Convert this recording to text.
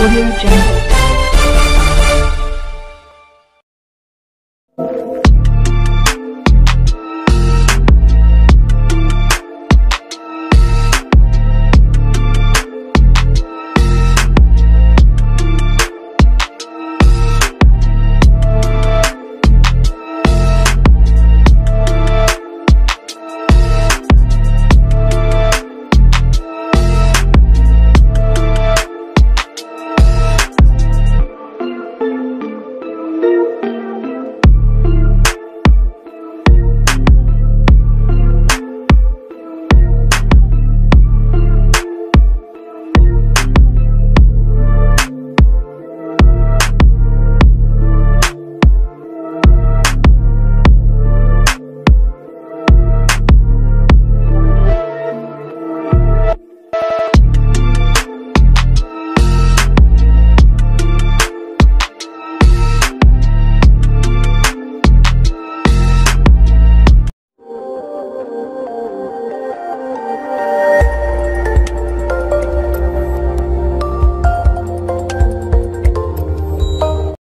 Audio Jungle.